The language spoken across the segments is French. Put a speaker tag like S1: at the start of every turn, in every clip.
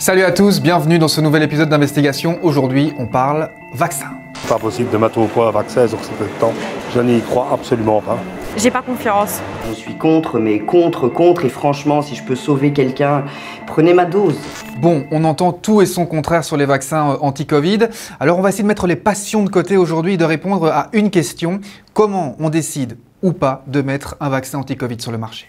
S1: Salut à tous, bienvenue dans ce nouvel épisode d'investigation. Aujourd'hui, on parle vaccin.
S2: Pas possible de mettre au point un vaccin sur ce peu de temps. Je n'y crois absolument pas.
S3: J'ai pas confiance.
S4: Je suis contre, mais contre, contre, et franchement, si je peux sauver quelqu'un, prenez ma dose.
S1: Bon, on entend tout et son contraire sur les vaccins euh, anti-Covid. Alors on va essayer de mettre les passions de côté aujourd'hui et de répondre à une question. Comment on décide ou pas de mettre un vaccin anti-Covid sur le marché?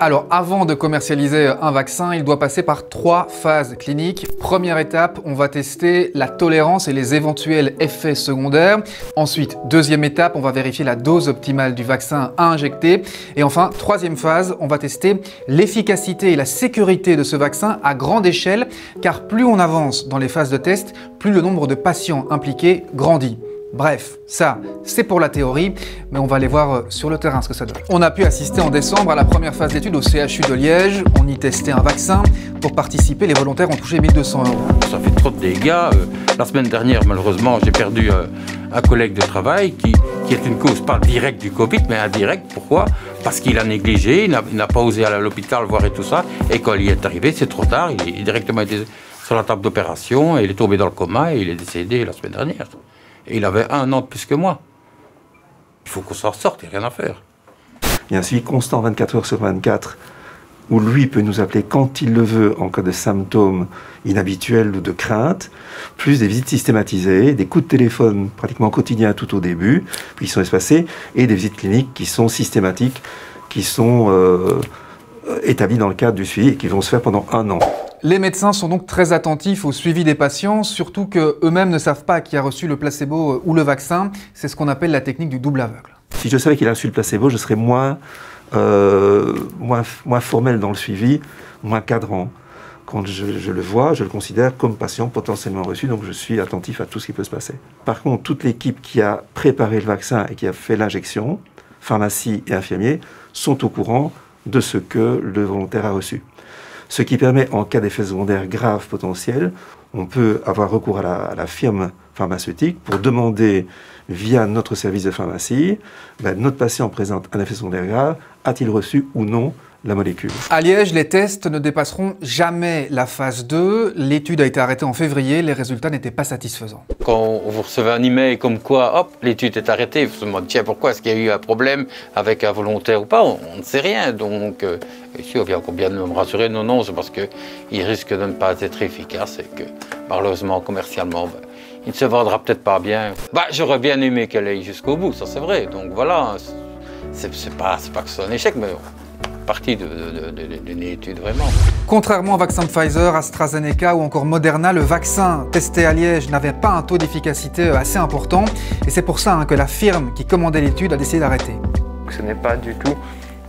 S1: Alors, avant de commercialiser un vaccin, il doit passer par trois phases cliniques. Première étape, on va tester la tolérance et les éventuels effets secondaires. Ensuite, deuxième étape, on va vérifier la dose optimale du vaccin à injecter. Et enfin, troisième phase, on va tester l'efficacité et la sécurité de ce vaccin à grande échelle, car plus on avance dans les phases de test, plus le nombre de patients impliqués grandit. Bref, ça, c'est pour la théorie, mais on va aller voir euh, sur le terrain ce que ça donne. On a pu assister en décembre à la première phase d'étude au CHU de Liège. On y testait un vaccin. Pour participer, les volontaires ont touché 1200 euros.
S5: Ça fait trop de dégâts. Euh, la semaine dernière, malheureusement, j'ai perdu euh, un collègue de travail qui, est une cause pas directe du Covid, mais indirecte. Pourquoi? Parce qu'il a négligé, il n'a pas osé aller à l'hôpital voir et tout ça. Et quand il est arrivé, c'est trop tard. Il est directement été sur la table d'opération il est tombé dans le coma et il est décédé la semaine dernière. Il avait un an de plus que moi. Il faut qu'on s'en sorte, il n'y a rien à faire.
S6: Il y a un suivi constant 24 heures sur 24 où lui peut nous appeler quand il le veut en cas de symptômes inhabituels ou de crainte, plus des visites systématisées, des coups de téléphone pratiquement quotidiens tout au début, puis ils sont espacés, et des visites cliniques qui sont systématiques, qui sont euh, établies dans le cadre du suivi et qui vont se faire pendant un an.
S1: Les médecins sont donc très attentifs au suivi des patients, surtout qu'eux-mêmes ne savent pas qui a reçu le placebo euh, ou le vaccin. C'est ce qu'on appelle la technique du double aveugle.
S6: Si je savais qu'il a reçu le placebo, je serais moins, euh, moins, formel dans le suivi, moins cadrant. Quand je, le vois, je le considère comme patient potentiellement reçu, donc je suis attentif à tout ce qui peut se passer. Par contre, toute l'équipe qui a préparé le vaccin et qui a fait l'injection, pharmacie et infirmiers, sont au courant de ce que le volontaire a reçu ce qui permet, en cas d'effet secondaire grave potentiel, on peut avoir recours à la, firme pharmaceutique pour demander, via notre service de pharmacie, ben, notre patient présente un effet secondaire grave, a-t-il reçu ou non la molécule.
S1: À Liège, les tests ne dépasseront jamais la phase 2. L'étude a été arrêtée en février, les résultats n'étaient pas satisfaisants.
S5: Quand vous recevez un email comme quoi, hop, l'étude est arrêtée, vous vous demandez, tiens, pourquoi est-ce qu'il y a eu un problème avec un volontaire ou pas? On, ne sait rien. Donc, euh, ici, on vient bien de me rassurer, non, non, c'est parce qu'il risque de ne pas être efficace et que, malheureusement, commercialement, ben, il ne se vendra peut-être pas bien. Bah, j'aurais bien aimé qu'elle aille jusqu'au bout, ça c'est vrai. Donc voilà, c'est pas, pas que c'est un échec, mais partie d'une étude vraiment.
S1: Contrairement au vaccin de Pfizer, AstraZeneca ou encore Moderna, le vaccin testé à Liège n'avait pas un taux d'efficacité euh, assez important et c'est pour ça hein, que la firme qui commandait l'étude a décidé d'arrêter.
S7: Ce n'est pas du tout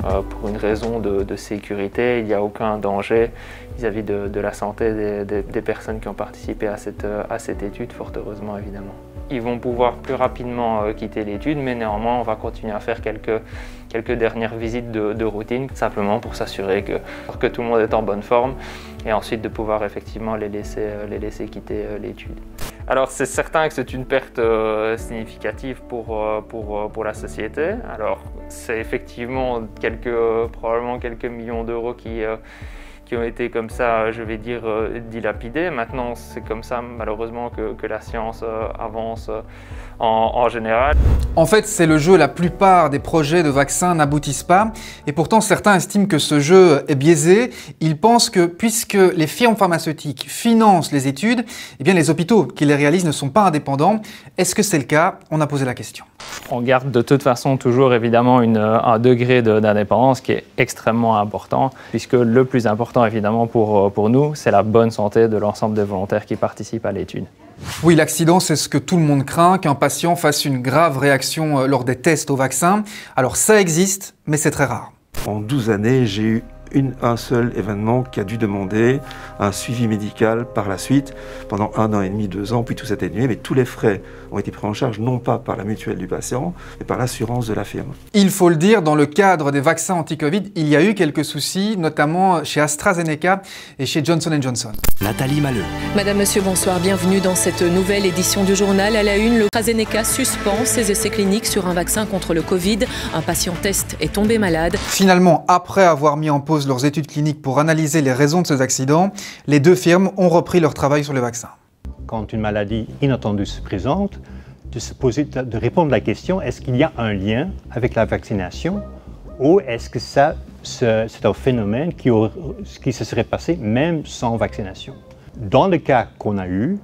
S7: euh, pour une raison de, sécurité, il n'y a aucun danger vis-à-vis de, la santé des, personnes qui ont participé à cette, euh, à cette étude, fort heureusement évidemment. Ils vont pouvoir plus rapidement quitter l'étude, mais néanmoins on va continuer à faire quelques quelques dernières visites de, routine, simplement pour s'assurer que, que tout le monde est en bonne forme et ensuite de pouvoir effectivement les laisser, euh, les laisser quitter euh, l'étude. Alors c'est certain que c'est une perte euh, significative pour, pour, pour la société. Alors c'est effectivement quelques, probablement quelques millions d'euros qui qui ont été comme ça, je vais dire, dilapidés. Maintenant, c'est comme ça, malheureusement, que, que la science avance en, général.
S1: En fait, c'est le jeu, la plupart des projets de vaccins n'aboutissent pas, et pourtant certains estiment que ce jeu est biaisé. Ils pensent que puisque les firmes pharmaceutiques financent les études, eh bien les hôpitaux qui les réalisent ne sont pas indépendants. Est-ce que c'est le cas? On a posé la question.
S7: On garde de toute façon toujours évidemment un degré d'indépendance qui est extrêmement important, puisque le plus important évidemment pour, pour nous, c'est la bonne santé de l'ensemble des volontaires qui participent à l'étude.
S1: Oui, l'accident, c'est ce que tout le monde craint, qu'un patient fasse une grave réaction euh, lors des tests au vaccin. Alors ça existe, mais c'est très rare.
S6: En 12 années, j'ai eu un seul événement qui a dû demander un suivi médical par la suite pendant un an et demi, deux ans, puis tout s'est atténué, mais tous les frais ont été pris en charge non pas par la mutuelle du patient, mais par l'assurance de la firme.
S1: Il faut le dire, dans le cadre des vaccins anti-Covid, il y a eu quelques soucis, notamment chez AstraZeneca et chez Johnson Johnson.
S8: Nathalie Maleux.
S9: Madame, Monsieur, bonsoir, bienvenue dans cette nouvelle édition du journal. À la une, le AstraZeneca suspend ses essais cliniques sur un vaccin contre le Covid. Un patient test est tombé malade.
S1: Finalement, après avoir mis en pause leurs études cliniques pour analyser les raisons de ces accidents, les deux firmes ont repris leur travail sur le vaccin.
S3: Quand une maladie inattendue se présente, de se poser, de répondre à la question est-ce qu'il y a un lien avec la vaccination ou est-ce que ça, c'est un phénomène qui, qui se serait passé même sans vaccination? Dans le cas qu'on a eu,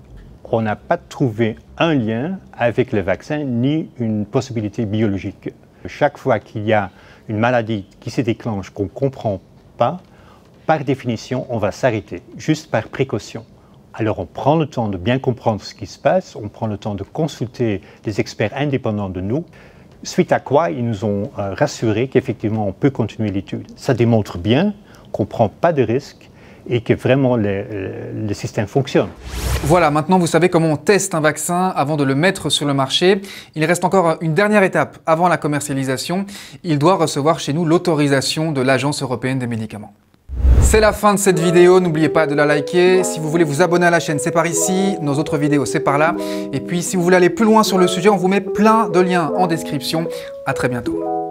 S3: on n'a pas trouvé un lien avec le vaccin ni une possibilité biologique. Chaque fois qu'il y a une maladie qui se déclenche qu'on ne comprend pas, par définition, on va s'arrêter, juste par précaution. Alors on prend le temps de bien comprendre ce qui se passe, on prend le temps de consulter des experts indépendants de nous, suite à quoi ils nous ont euh, rassuré qu'effectivement on peut continuer l'étude. Ça démontre bien qu'on ne prend pas de risques et que vraiment le, système fonctionne.
S1: Voilà, maintenant vous savez comment on teste un vaccin avant de le mettre sur le marché. Il reste encore une dernière étape avant la commercialisation. Il doit recevoir chez nous l'autorisation de l'Agence européenne des médicaments. C'est la fin de cette vidéo, n'oubliez pas de la liker. Si vous voulez vous abonner à la chaîne, c'est par ici. Nos autres vidéos, c'est par là. Et puis, si vous voulez aller plus loin sur le sujet, on vous met plein de liens en description. À très bientôt.